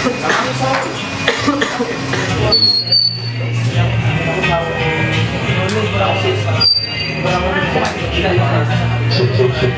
是是是。